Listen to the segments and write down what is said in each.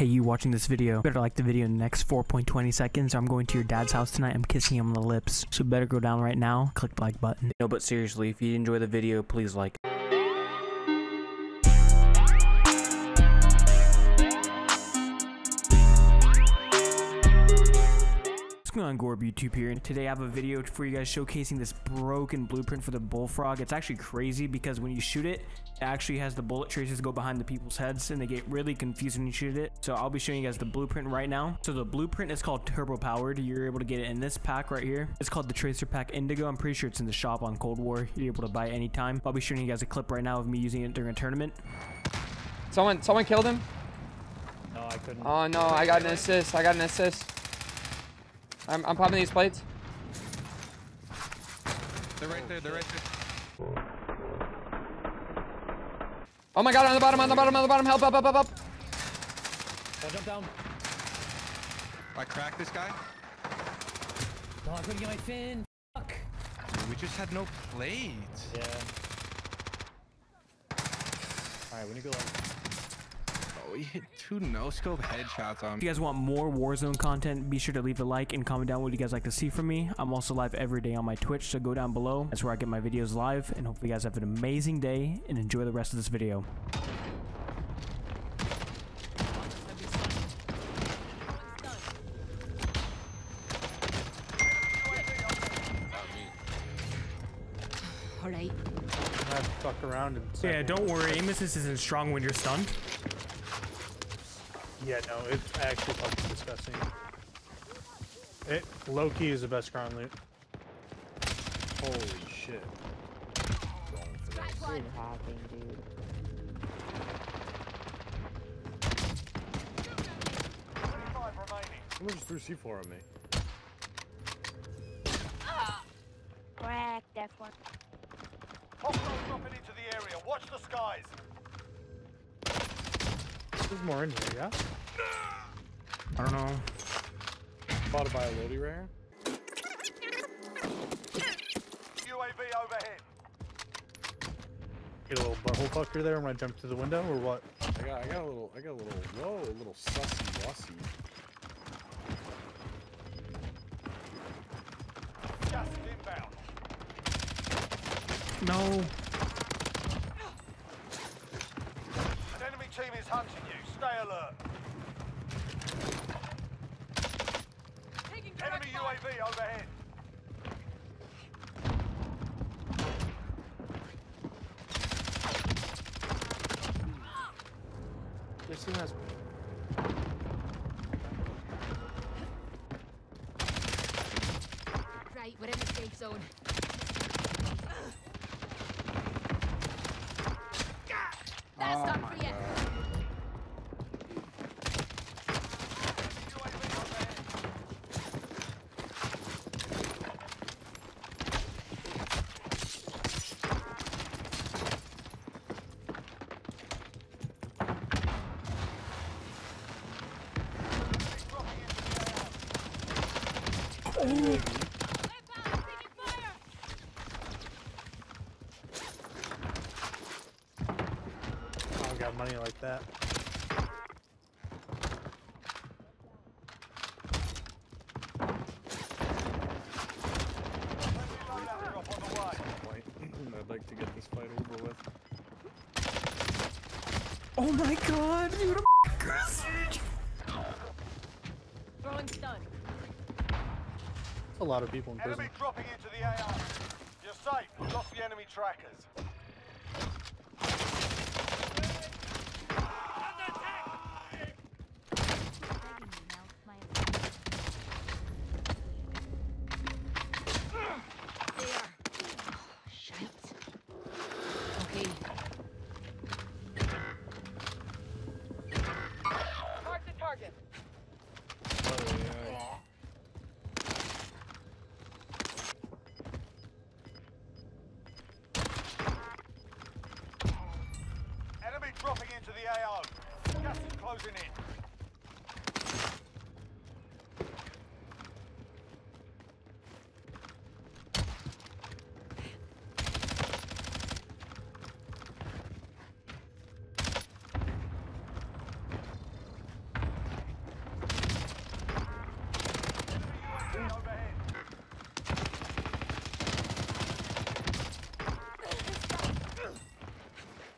Hey, you watching this video, better like the video in the next 4.20 seconds or I'm going to your dad's house tonight. I'm kissing him on the lips. So better go down right now, click the like button. No, but seriously, if you enjoy the video, please like What's going on Gorb YouTube here and today I have a video for you guys showcasing this broken blueprint for the bullfrog. It's actually crazy because when you shoot it, it actually has the bullet traces go behind the people's heads and they get really confused when you shoot it. So I'll be showing you guys the blueprint right now. So the blueprint is called turbo powered. You're able to get it in this pack right here. It's called the Tracer Pack Indigo. I'm pretty sure it's in the shop on Cold War. You're able to buy it anytime. I'll be showing you guys a clip right now of me using it during a tournament. Someone, someone killed him. No, I couldn't. Oh no, I got an assist. I got an assist. I'm, I'm popping these plates. They're right there. They're right there. Oh my god, on the bottom, on the bottom, on the bottom. Help, up, up, up, up. I'll jump down. I cracked this guy. No, I couldn't get my fin. Fuck. We just had no plates. Yeah. Alright, when you go like. We hit two no scope headshots on If you guys want more Warzone content, be sure to leave a like and comment down what you guys like to see from me. I'm also live every day on my Twitch, so go down below. That's where I get my videos live, and hopefully you guys have an amazing day and enjoy the rest of this video. Alright. I have to fuck around and. Yeah, don't worry. Aim assist isn't strong when you're stunned. Yeah, no, it's actually fucking disgusting. It low key is the best ground loot. Holy shit. Good hopping, dude. Someone just threw C4 on me. Crack that one. Hostiles dropping into the area. Watch the There's more in here, yeah? I don't know. Spotted by a loady rare. UAV overhead. Get a little butthole fucker there when I jump to the window, or what? I got, I got a little, I got a little, whoa, a little sussy wussy. Gas is inbound. No. An enemy team is hunting you. Stay alert. Enemy UAV overhead. This thing has. Right, we're in the safe zone. That's done for you. UAV overhead. Dropping into the AO. I don't got money like that. Friendly loadout drop on the way. Point. I'd like to get this fight over with. Oh my god, dude. A lot of people in prison. Enemy dropping into the AO. You're safe. Lost the enemy trackers. the AO. Gas is closing in.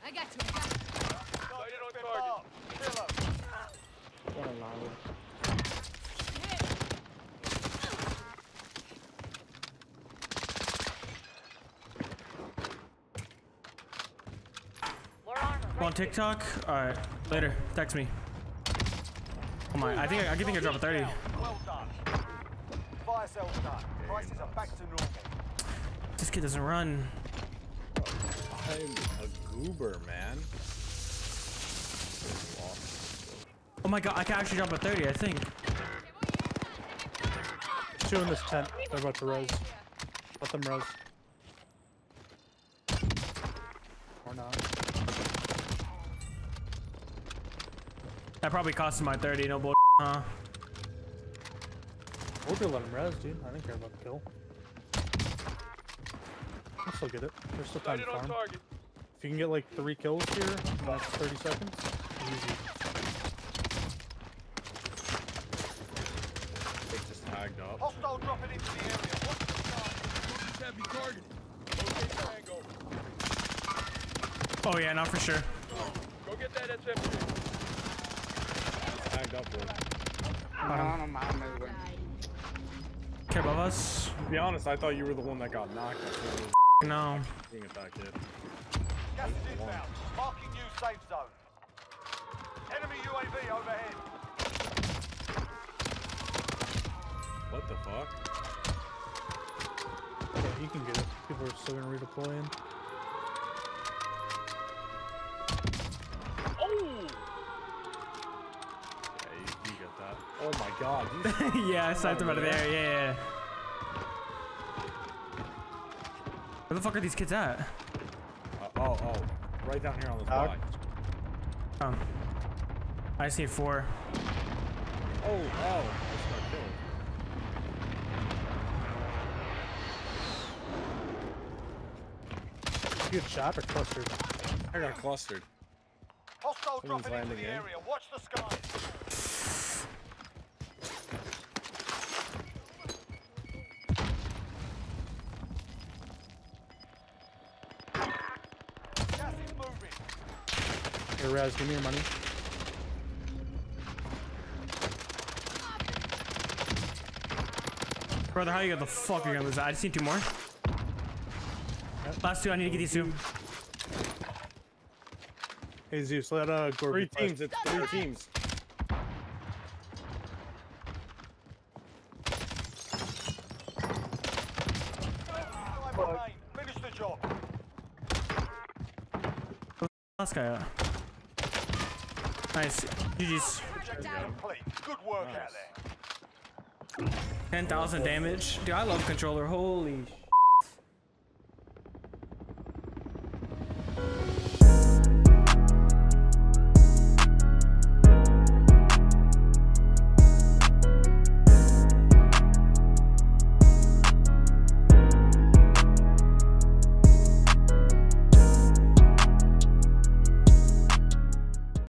I got you. on TikTok? Alright, later. Text me. Oh my, I think I, I think I drop a 30. Well done. This kid doesn't run. I'm a goober, man. Oh my god, I can actually drop a 30, I think. Two in this tent. They're about to res. Let them res. Or not. That probably cost him my 30, no bull. Huh? We'll go let them res, dude. I don't care about the kill. I'll still get it. There's still time to farm. If you can get like three kills here in the next 30 seconds, easy. They just tagged up. Hostile dropping into the area. Watch the skies. Oh yeah, not for sure. Tagged up with. Okay, above us? To be honest, I thought you were the one that got knocked. I No. looking at that kid. Gas is inbound. Marking new safe zone. Enemy UAV overhead. What the fuck? Yeah, you can get it. People are still gonna redeploy in. Yeah, you, you get that. Oh my god. Yeah, I sniped him out of there. Yeah, yeah. Where the fuck are these kids at? Uh, oh, oh. Right down here on the Knock. spot. Um, I see need four. Oh, oh. I just got killed. Good shot or clustered? I got clustered. Hostile Someone's dropping into landing the in. area. Watch the skies. Gas is moving. Here, Raz, give me your money. Brother, how you got the fuck are you gonna lose that? I just need two more. Last two, I need to get these two. Hey Zeus, let uh Gorby Three flash. teams. It's three teams. Time. Finish the job. Last guy out. Nice. GG's. Objective. Good work out there. 10,000 damage. Dude, I love controller. Holy